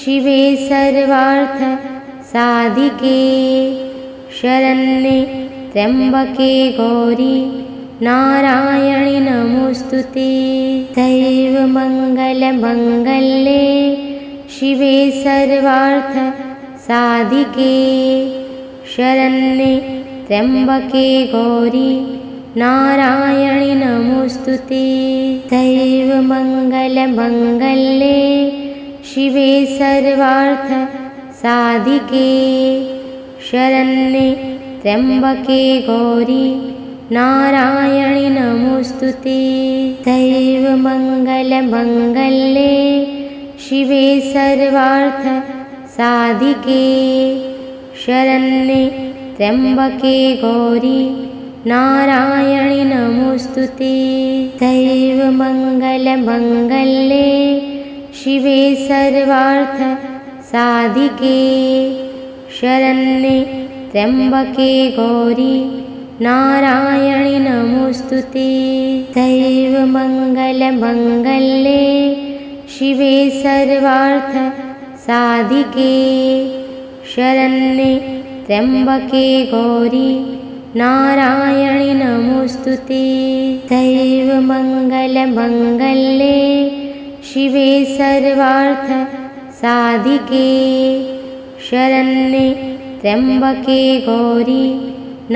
शिवे सर्वार्थ साधिके शरण्ये त्र्यम्बके गौरी नारायणि नमोऽस्तु ते। दैवमङ्गलमङ्गल्ये शिवे सर्वार्थ साधिके शरण्ये त्र्यम्बके गौरी नारायणि नमोऽस्तु ते। दैवमङ्गलमङ्गल्ये शिवे सर्वार्थ साधिके शरण्ये त्र्यम्बके गौरी नारायणि नमोऽस्तु ते। दैव मङ्गलमङ्गल्ये शिवे सर्वार्थ साधिके शरण्ये त्र्यम्बके गौरी नारायणि नमोऽस्तु ते। दैव मङ्गलमङ्गल्ये शिवे सर्वार्थ साधिके शरण्ये त्र्यम्बके गौरी नारायणि नमोऽस्तु ते। दैव मङ्गलमङ्गल्ये शिवे सर्वार्थ साधिके शरण्ये त्र्यम्बके गौरी नारायणि नमोऽस्तु ते। दैव मङ्गलमङ्गल्ये शिवे सर्वार्थ साधिके शरण्ये त्र्यम्बके गौरी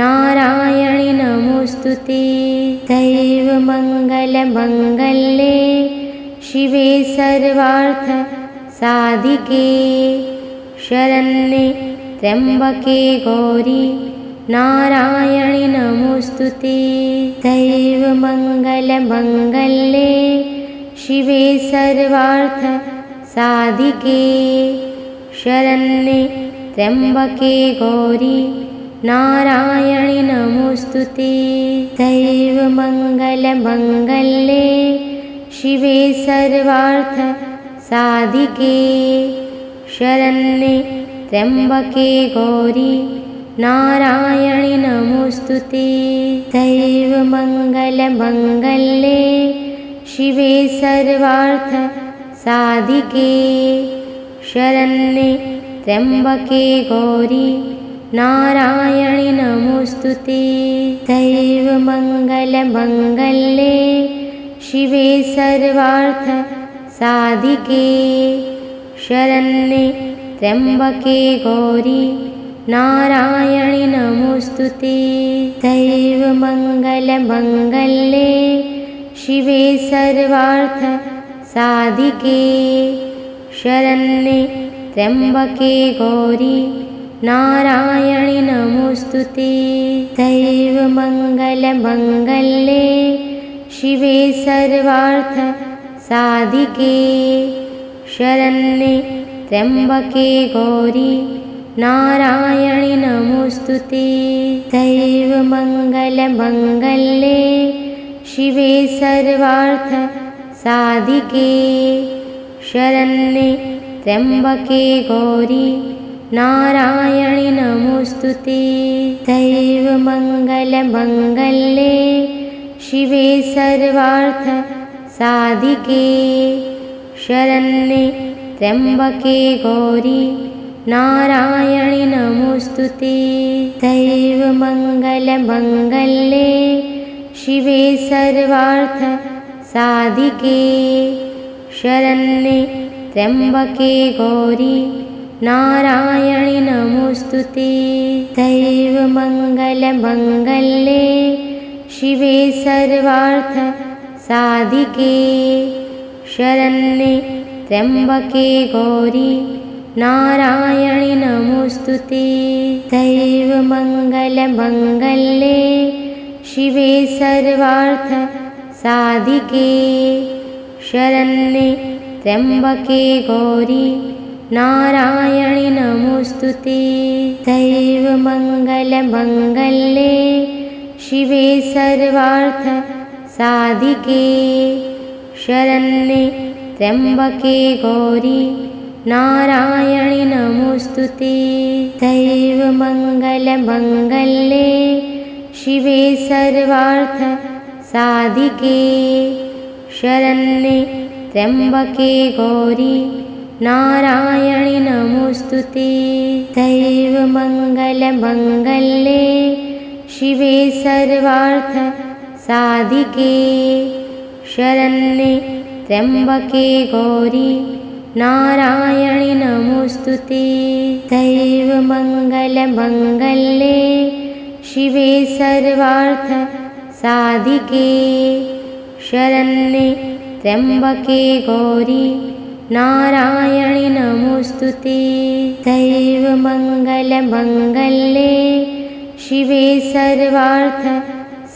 नारायणि नमोऽस्तु ते। दैव मङ्गलमङ्गल्ये शिवे सर्वार्थ साधिके शरण्ये त्र्यम्बके गौरी नारायणि नमोऽस्तु ते। दैव मङ्गलमङ्गल्ये शिवे सर्वार्थ साधिके। शरण्ये त्र्यम्बके गौरी नारायणि नमोऽस्तु ते। दैव मङ्गलमङ्गल्ये शिवे सर्वार्थ साधिके। शरण्ये त्र्यम्बके गौरी नारायणि नमोऽस्तु ते। दैव शिवे सर्वार्थ साधिके। शरण्ये त्र्यम्बके गौरी नारायणि नमोऽस्तु ते। मङ्गलमङ्गल्ये शिवे सर्वार्थ साधिके। शरण्ये त्र्यम्बके गौरी नारायणि नमोऽस्तु ते। दैव मङ्गलमङ्गल्ये शिवे सर्वार्थ साधिके। शरण्ये त्र्यम्बके गौरी नारायणि नमोऽस्तु ते। दैव शिवे सर्वार्थ साधिके। शरण्ये त्र्यम्बके गौरी नारायणि नमोऽस्तु ते। दैव मङ्गलमङ्गल्ये शिवे सर्वार्थ साधिके। शरण्ये त्र्यम्बके गौरी नारायणि नमोऽस्तु ते। मङ्गलमङ्गल्ये शिवे सर्वार्थ साधिके। शरण्ये त्र्यम्बके गौरी नारायणि नमोऽस्तु ते। दैव मङ्गलमङ्गल्ये शिवे सर्वार्थ साधिके। शरण्ये त्र्यम्बके गौरी नारायणि नमोऽस्तु ते। दैव शिवे सर्वार्थ साधिके। शरण्ये त्र्यम्बके गौरी नारायणि नमोऽस्तु ते दैव मङ्गलमङ्गल्ये शिवे सर्वार्थ साधिके। शरण्ये त्र्यम्बके गौरी नारायणि नमोऽस्तु ते दैव मङ्गलमङ्गल्ये शिवे सर्वार्थ साधिके। शरण्ये त्र्यम्बके गौरी नारायणि नमोऽस्तु ते। दैव मङ्गलमङ्गल्ये शिवे सर्वार्थ साधिके। शरण्ये त्र्यम्बके गौरी नारायणि नमोऽस्तु ते। दैव मङ्गलमङ्गल्ये शिवे सर्वार्थ साधिके। शरण्ये त्र्यम्बके गौरी नारायणि नमोऽस्तु ते दैव मङ्गलमङ्गल्ये शिवे सर्वार्थ साधिके। शरण्ये त्र्यम्बके गौरी नारायणि नमोऽस्तु ते दैव मङ्गलमङ्गल्ये शिवे सर्वार्थ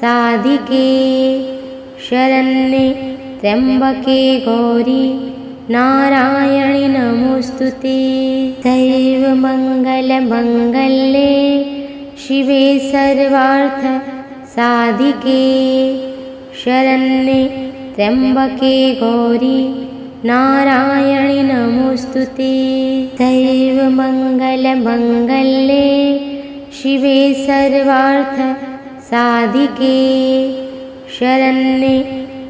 साधिके। शरण्ये त्र्यम्बके गौरी नारायणि दैवमङ्गलमङ्गल्ये शिवे सर्वार्थ साधिके। शरण्ये त्र्यम्बके गौरी नारायणि नमोऽस्तु ते दैवमङ्गलमङ्गल्ये शिवे सर्वार्थ साधिके। शरण्ये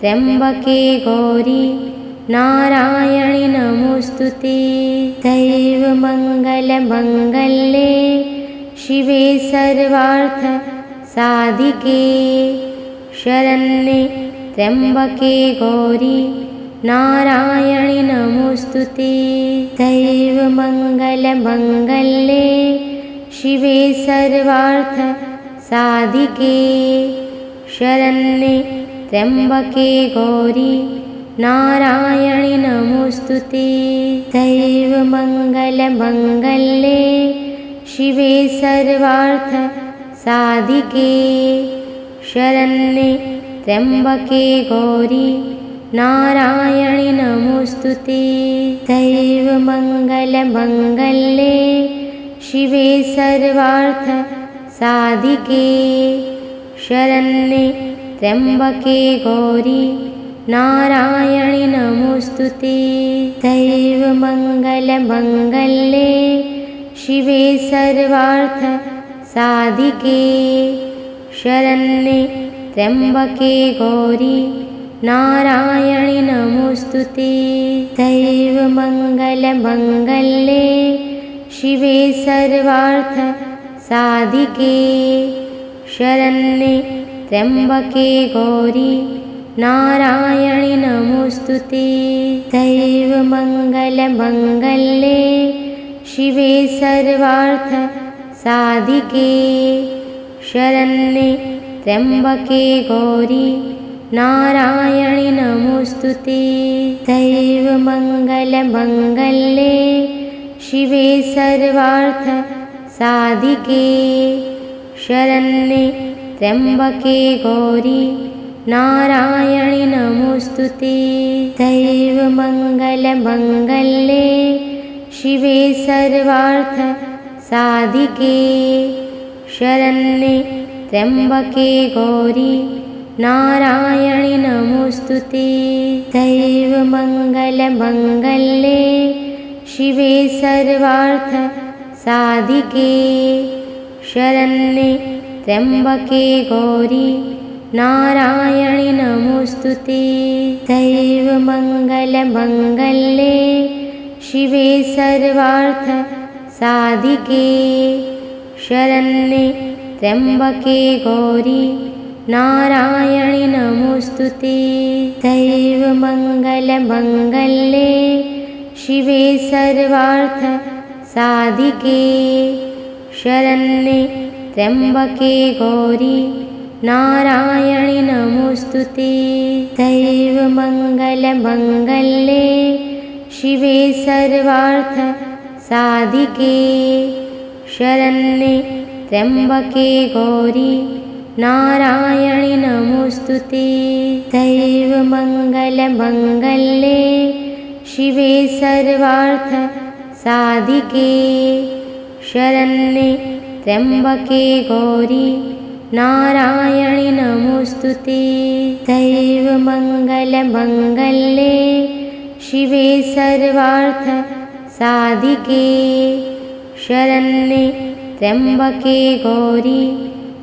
त्र्यम्बके गौरी नारायणि नमोऽस्तु ते दैवमङ्गलमङ्गल्ये शिवे सर्वार्थ साधिके शरण्ये त्र्यम्बके गौरी नारायणि नमोऽस्तु ते दैवमङ्गलमङ्गल्ये शिवे सर्वार्थ साधिके शरण्ये त्र्यम्बके गौरी नारायणि नमोऽस्तु ते दैवमङ्गलमङ्गल्ये शिवे सर्वार्थ साधिके शरण्ये त्र्यम्बके गौरी नारायणि नमोऽस्तु ते दैवमङ्गलमङ्गल्ये शिवे सर्वार्थ साधिके शरण्ये त्र्यम्बके गौरी नारायणि नमोऽस्तु ते। दैवमङ्गलमङ्गल्ये शिवे सर्वार्थ साधिके। शरण्ये त्र्यम्बके गौरी नारायणि नमोऽस्तु ते। दैवमङ्गलमङ्गल्ये शिवे सर्वार्थ साधिके। शरण्ये त्र्यम्बके गौरी नारायणि नमोऽस्तु ते। दैवमङ्गलमङ्गल्ये शिवे सर्वार्थ साधिके। शरण्ये त्र्यम्बके गौरी नारायणि नमोऽस्तु ते। दैवमङ्गलमङ्गल्ये शिवे सर्वार्थ साधिके। शरण्ये त्र्यम्बके गौरी नारायणि नमोऽस्तु ते। दैवमङ्गलमङ्गल्ये शिवे सर्वार्थ साधिके। शरण्ये त्र्यम्बके गौरी नारायणि नमोऽस्तु ते। दैवमङ्गलमङ्गल्ये शिवे सर्वार्थ साधिके। शरण्ये त्र्यम्बके गौरी नारायणि नमोऽस्तु ते। दैवमङ्गलमङ्गल्ये शिवे सर्वार्थ साधिके शरण्ये त्र्यम्बके गौरी नारायणि नमोऽस्तु ते। दैवमङ्गलमङ्गल्ये शिवे सर्वार्थ साधिके शरण्ये त्र्यम्बके गौरी नारायणि नमोऽस्तु ते। दैवमङ्गलमङ्गल्ये शिवे सर्वार्थ साधिके। शरण्ये त्र्यम्बके गौरी नारायणि नमोऽस्तु ते। दैवमङ्गलमङ्गल्ये शिवे सर्वार्थ साधिके। शरण्ये त्र्यम्बके गौरी नारायणि नमोऽस्तु ते। दैवमङ्गलमङ्गल्ये शिवे सर्वार्थ साधिके। शरण्ये त्र्यम्बके गौरी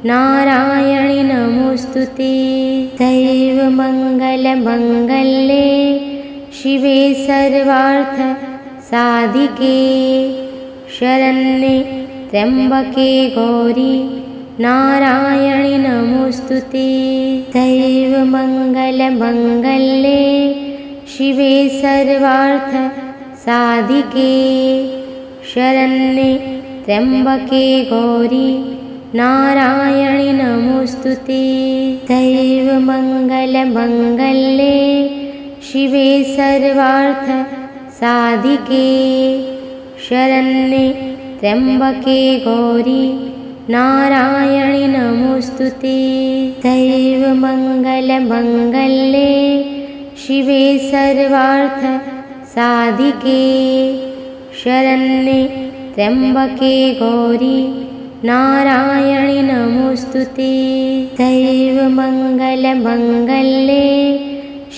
नारायणि नमोऽस्तु ते। दैवमङ्गलमङ्गल्ये शिवे सर्वार्थ साधिके। शरण्ये त्र्यम्बके गौरी नारायणि नमोऽस्तु ते। दैवमङ्गलमङ्गल्ये शिवे सर्वार्थ साधिके। शरण्ये त्र्यम्बके गौरी नारायणि नमोऽस्तु ते। दैवमङ्गलमङ्गल्ये शिवे सर्वार्थ साधिके। शरण्ये त्र्यम्बके गौरी नारायणि नमोऽस्तु ते। दैवमङ्गलमङ्गले शिवे सर्वार्थ साधिके। शरण्ये त्र्यम्बके गौरी नारायणि नमोऽस्तु ते। दैवमङ्गलमङ्गले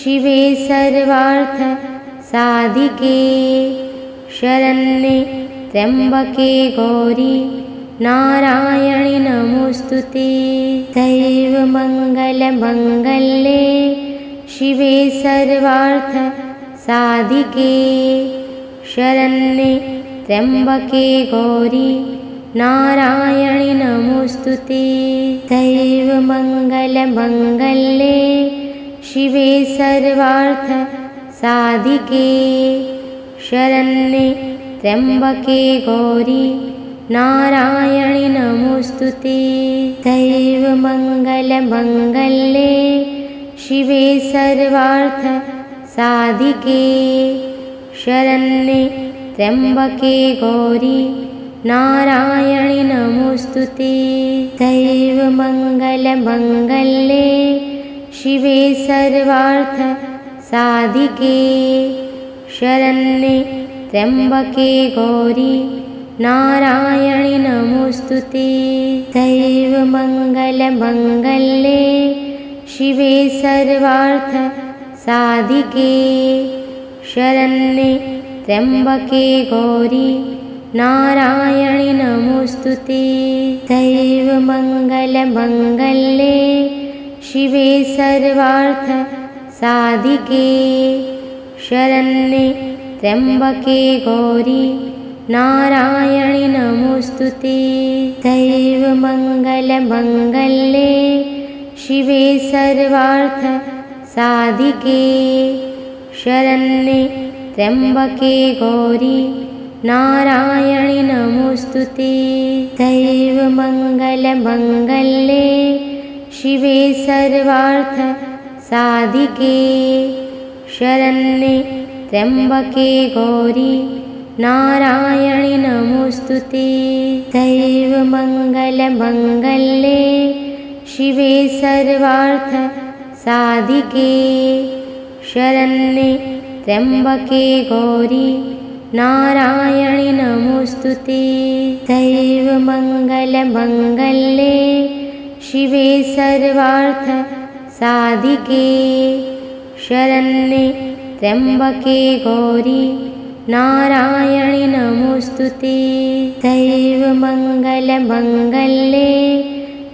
शिवे सर्वार्थ साधिके। शरण्ये त्र्यम्बके गौरी नारायणि नमोऽस्तु ते। दैवमङ्गलमङ्गले शिवे सर्वार्थ साधिके। शरण्ये त्र्यम्बके गौरी नारायणि नमोऽस्तु ते। दैवमङ्गलमङ्गले शिवे सर्वार्थ साधिके। शरण्ये त्र्यम्बके गौरी नारायणि नमोऽस्तु ते। दैवमङ्गलमङ्गले शिवे सर्वार्थ साधिके। शरण्ये त्र्यम्बके गौरी नारायणि नमोऽस्तु ते। दैवमङ्गलमङ्गले शिवे सर्वार्थ साधिके। शरण्ये त्र्यम्बके गौरी नारायणि नमोऽस्तु ते। दैवमङ्गलमङ्गले शिवे सर्वार्थ साधिके। शरण्ये त्र्यम्बके गौरी नारायणि नमोऽस्तु ते। दैवमङ्गलमङ्गले शिवे सर्वार्थ साधिके। शरण्ये त्र्यम्बके गौरी नारायणि नमोऽस्तु ते। दैवमङ्गलमङ्गले शिवे सर्वार्थ साधिके। शरण्ये त्र्यम्बके गौरी नारायणि नमोऽस्तु ते। दैवमङ्गलमङ्गले शिवे सर्वार्थ साधिके। शरण्ये त्र्यम्बके गौरी नारायणि नमोऽस्तु ते दैवमङ्गलमङ्गले शिवे सर्वार्थ साधिके। शरण्ये त्र्यम्बके गौरी नारायणि नमोऽस्तु ते दैवमङ्गलमङ्गले शिवे सर्वार्थ साधिके। शरण्ये त्र्यम्बके गौरी नारायणि नमोऽस्तु ते दैवमङ्गलमङ्गले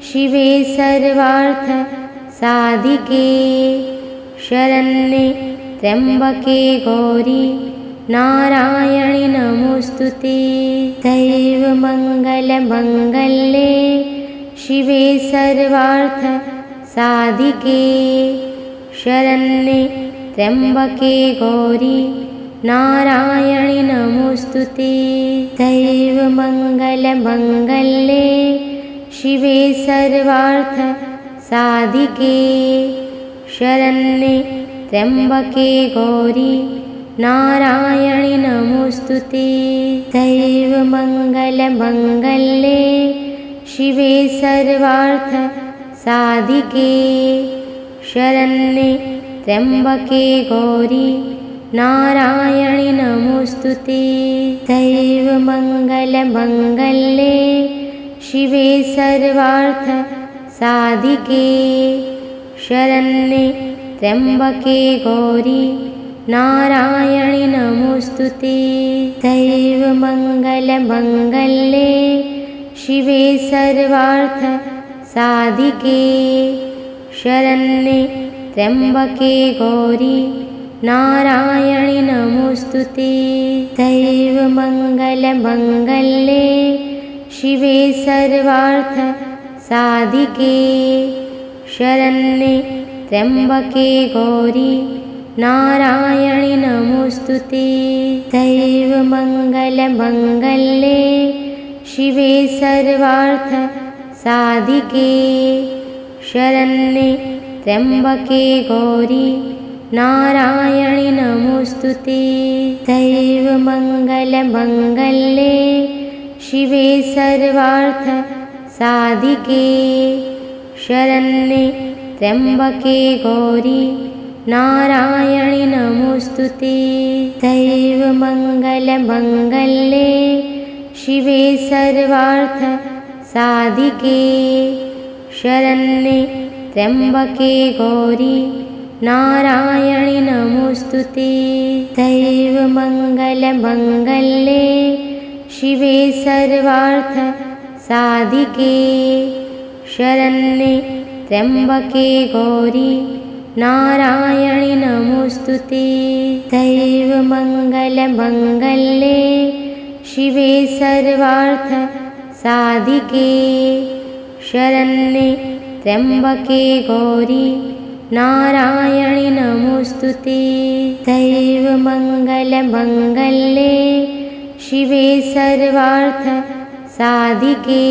शिवे सर्वार्थ साधिके। शरण्ये त्र्यम्बके गौरी नारायणि नमोऽस्तु ते दैवमङ्गलमङ्गले शिवे सर्वार्थ साधिके। शरण्ये त्र्यम्बके गौरी नारायणि नमोऽस्तु ते दैवमङ्गलमङ्गले शिवे सर्वार्थ साधिके शरण्ये त्र्यम्बके गौरी नारायणि नमोऽस्तु ते दैवमङ्गलमङ्गले शिवे सर्वार्थ साधिके शरण्ये त्र्यम्बके गौरी नारायणि नमोऽस्तु ते। दैवमङ्गलमङ्गले शिवे सर्वार्थ साधिके। शरण्ये त्र्यम्बके गौरी नारायणि नमोऽस्तु ते। दैवमङ्गलमङ्गले शिवे सर्वार्थ साधिके। शरण्ये त्र्यम्बके गौरी नारायणि नमोऽस्तु ते। दैवमङ्गलमङ्गले शिवे सर्वार्थ साधिके। शरण्ये त्र्यम्बके गौरी नारायणि नमोऽस्तु ते। दैवमङ्गलमङ्गले शिवे सर्वार्थ साधिके। शरण्ये त्र्यम्बके गौरी नारायणि नमोऽस्तु ते। दैवमङ्गलमङ्गले शिवे सर्वार्थ साधिके। शरण्ये त्र्यम्बके गौरी नारायणि नमोऽस्तु ते। दैवमङ्गलमङ्गल्ये शिवे सर्वार्थ साधिके। शरण्ये त्र्यम्बके गौरी नारायणि नमोऽस्तु ते। दैवमङ्गलमङ्गल्ये शिवे सर्वार्थ साधिके। शरण्ये त्र्यम्बके गौरी नारायणि नमोऽस्तु ते। दैवमङ्गलमङ्गल्ये शिवे सर्वार्थ साधिके। शरण्ये त्र्यम्बके गौरी नारायणि नमोऽस्तु ते। दैवमङ्गलमङ्गल्ये शिवे सर्वार्थ साधिके।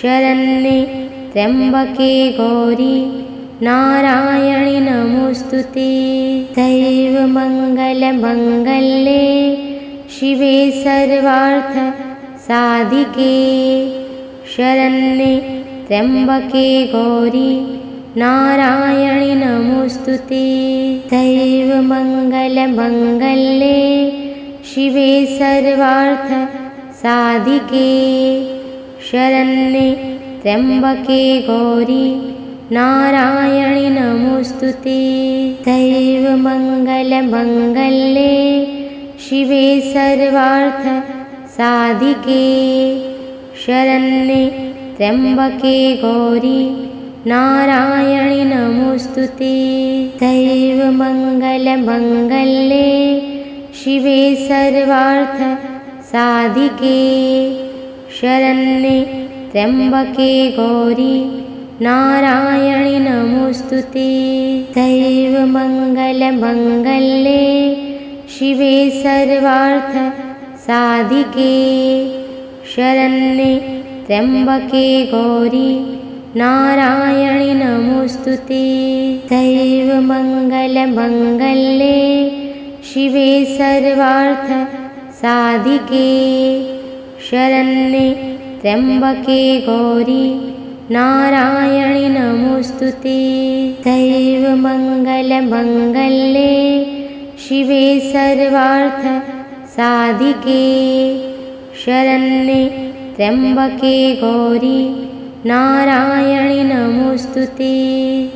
शरण्ये त्र्यम्बके गौरी नारायणि नमोऽस्तु ते। दैवमङ्गलमङ्गल्ये शिवे सर्वार्थ साधिके। शरण्ये त्र्यम्बके गौरी नारायणि नमोऽस्तु ते। दैवमङ्गलमङ्गल्ये शिवे सर्वार्थ साधिके। शरण्ये त्र्यम्बके गौरी नारायणि नमोऽस्तु ते। दैवमङ्गलमङ्गल्ये शिवे सर्वार्थ साधिके। शरण्ये त्र्यम्बके गौरी नारायणि नमोऽस्तु ते। दैवमङ्गलमङ्गल्ये शिवे सर्वार्थ साधिके। शरण्ये त्र्यम्बके गौरी नारायणि नमोऽस्तु ते। दैवमङ्गलमङ्गल्ये शिवे सर्वार्थ साधिके। शरण्ये त्र्यम्बके गौरी नारायणि नमोऽस्तु ते। दैवमङ्गलमङ्गल्ये शिवे सर्वार्थ साधिके शरण्ये त्र्यम्बके गौरी नारायणि नमोऽस्तु ते। दैवमङ्गलमङ्गल्ये शिवे सर्वार्थ साधिके शरण्ये त्र्यम्बके गौरी नारायणि नमोऽस्तु ते